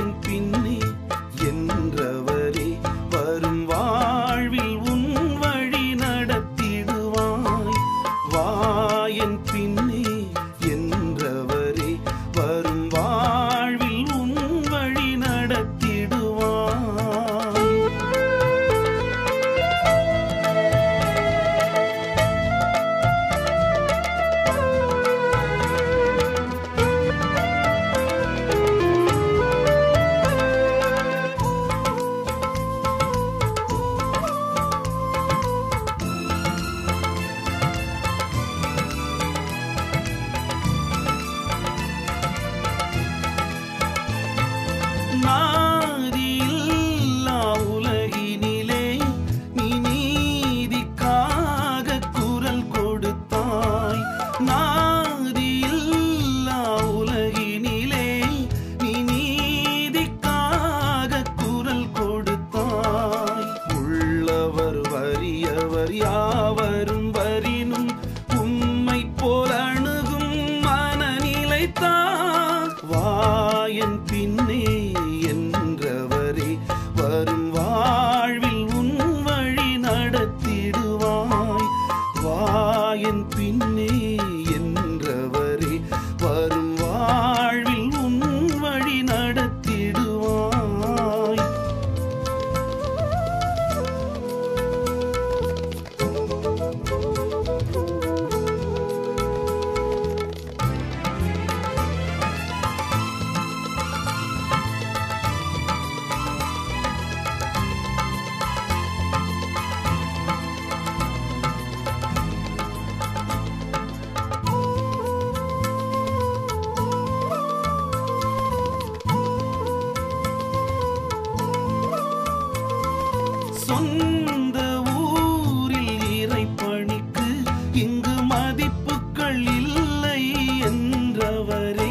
என் பின்னே என்றவரே வரும் வாழ்வில் உன் வழி நடத்திடுவாய். வாயன் பின் yeah. என்றவரே